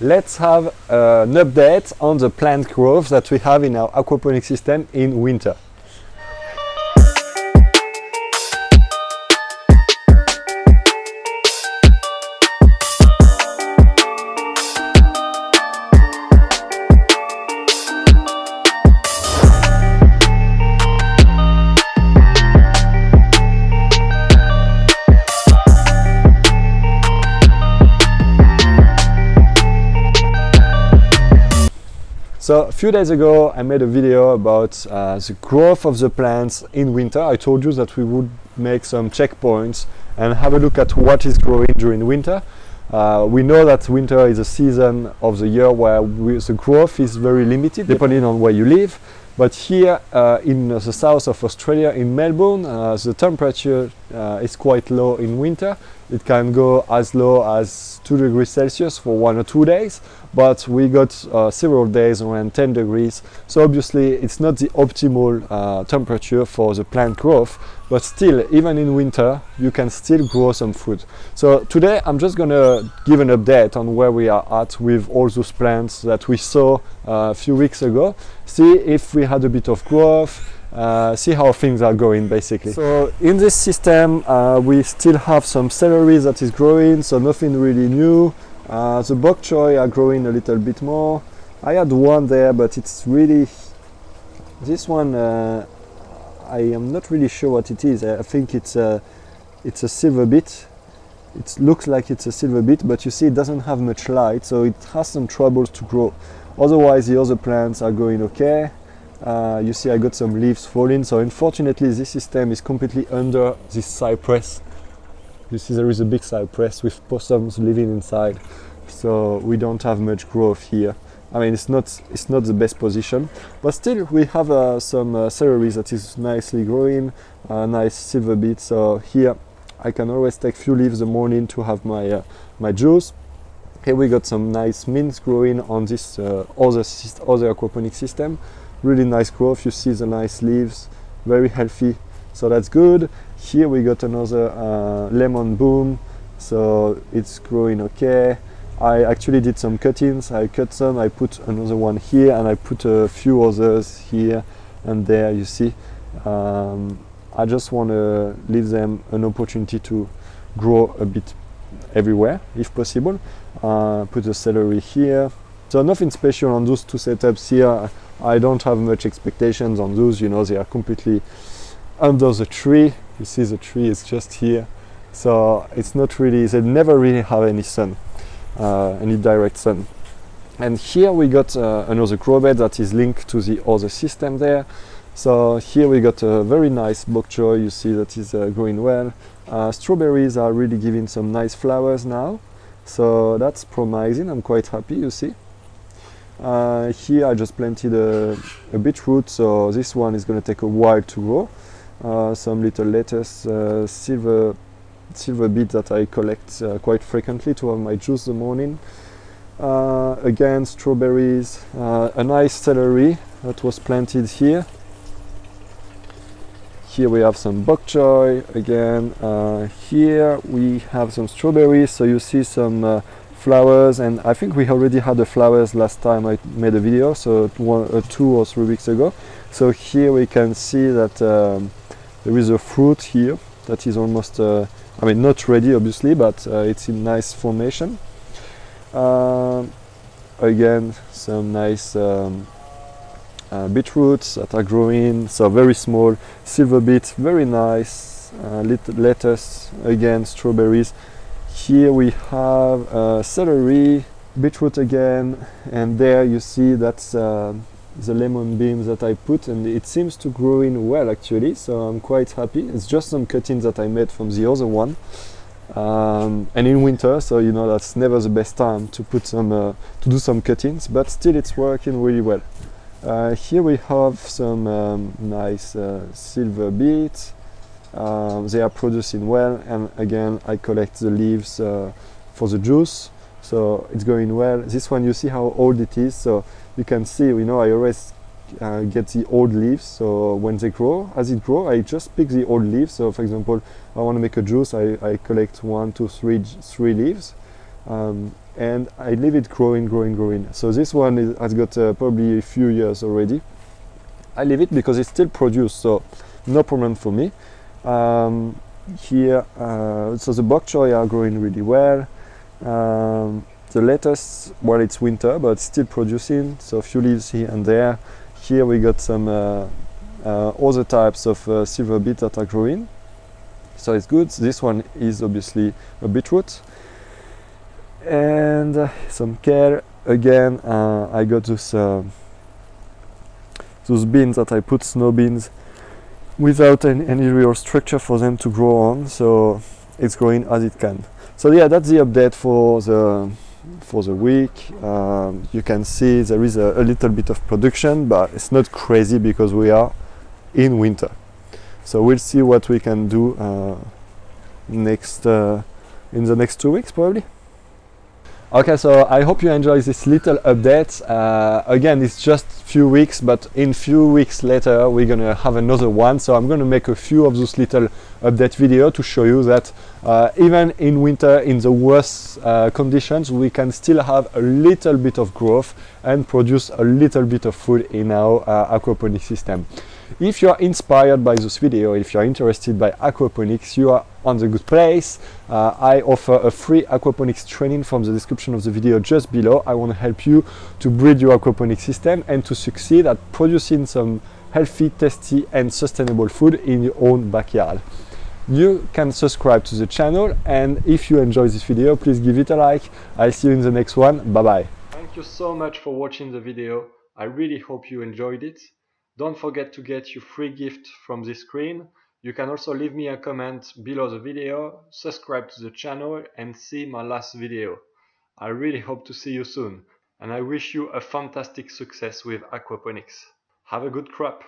let's have uh, an update on the plant growth that we have in our aquaponic system in winter. So a few days ago I made a video about uh, the growth of the plants in winter. I told you that we would make some checkpoints and have a look at what is growing during winter. Uh, we know that winter is a season of the year where we, the growth is very limited depending on where you live. But here uh, in the south of Australia, in Melbourne, uh, the temperature uh, is quite low in winter. It can go as low as 2 degrees Celsius for one or two days, but we got uh, several days around 10 degrees. So obviously it's not the optimal uh, temperature for the plant growth, but still, even in winter, you can still grow some food. So today I'm just gonna give an update on where we are at with all those plants that we saw uh, a few weeks ago. See if we had a bit of growth, uh, see how things are going basically. So in this system uh, we still have some celery that is growing, so nothing really new. Uh, the bok choy are growing a little bit more. I had one there, but it's really this one. Uh, I am not really sure what it is. I think it's a it's a silver beet. It looks like it's a silver beet but you see it doesn't have much light, so it has some troubles to grow. Otherwise, the other plants are going okay. Uh, you see I got some leaves falling. So unfortunately this system is completely under this cypress. You see there is a big cypress with possums living inside. So we don't have much growth here. I mean it's not it's not the best position but still we have uh, some uh, celery that is nicely growing a nice silver beet. So here I can always take few leaves in the morning to have my uh, my juice. Here we got some nice mints growing on this uh, other, other aquaponic system really nice growth. You see the nice leaves very healthy. So that's good. Here we got another uh, lemon balm so it's growing okay. I actually did some cuttings. I cut some I put another one here and I put a few others here and there you see. Um, I just want to leave them an opportunity to grow a bit everywhere if possible. Uh, put the celery here. So nothing special on those two setups here I don't have much expectations on those, you know, they are completely under the tree. You see the tree is just here. So it's not really, they never really have any sun, uh, any direct sun. And here we got uh, another grow bed that is linked to the other system there. So here we got a very nice bok choy, you see that is uh, growing well. Uh, strawberries are really giving some nice flowers now. So that's promising, I'm quite happy, you see. Uh, here I just planted a, a, beetroot, so this one is going to take a while to grow. Uh, some little lettuce, uh, silver, silver beet that I collect uh, quite frequently to have my juice in the morning. Uh, again, strawberries, uh, a nice celery that was planted here. Here we have some bok choy again. here we have some strawberries, so you see some flowers and I think we already had the flowers last time I made a video so one, uh, two or three weeks ago. So here we can see that um, there is a fruit here that is almost uh, I mean not ready obviously but uh, it's in nice formation. Um, again some nice um, uh, beetroots that are growing so very small silver beet very nice uh, lettuce again strawberries here we have uh, celery, beetroot again, and there you see that's uh, the lemon beans that I put and it seems to grow in well actually, so I'm quite happy. It's just some cuttings that I made from the other one. Um, and in winter, so you know that's never the best time to put some uh, to do some cuttings, but still it's working really well. Uh, here we have some um, nice uh, silver beets, um, they are producing well and again I collect the leaves uh, for the juice so it's going well this one you see how old it is so you can see you know I always uh, get the old leaves so when they grow as it grow I just pick the old leaves so for example I want to make a juice I, I collect one two three three leaves um, and I leave it growing, growing, growing. So this one is, has got uh, probably a few years already. I leave it because it's still produced, so no problem for me. Um, here, uh, so the bok choy are growing really well. Um, the lettuce, well, it's winter, but still producing, so a few leaves here and there. Here we got some uh, uh, other types of uh, silver beet that are growing, so it's good. This one is obviously a beetroot, and uh, some kale. Again, uh, I got those those beans that I put snow beans without any, any real structure for them to grow on, so it's growing as it can. So yeah, that's the update for the for the week. Um, you can see there is a, a, little bit of production, but it's not crazy because we are in winter. So we'll see what we can do uh, next uh, in the next two weeks probably. Okay, so I hope you enjoy this little update. Uh, again, it's just few weeks, but in few weeks later, we're gonna have another one. So I'm gonna make a few of those little update video to show you that uh, even in winter, in the worst uh, conditions, we can still have a little bit of growth and produce a little bit of food in our uh, aquaponics system. If you are inspired by this video, if you are interested by aquaponics, you are on the good place. Uh, I offer a free aquaponics training from the description of the video just below. I want to help you to build your aquaponics system and to succeed at producing some healthy, tasty and sustainable food in your own backyard. You can subscribe to the channel and if you enjoy this video, please give it a like. I'll see you in the next one. Bye bye. Thank you so much for watching the video. I really hope you enjoyed it. Don't forget to get your free gift from this screen. You can also leave me a comment below the video, subscribe to the channel and see my last video. I really hope to see you soon and I wish you a fantastic success with aquaponics. Have a good crop!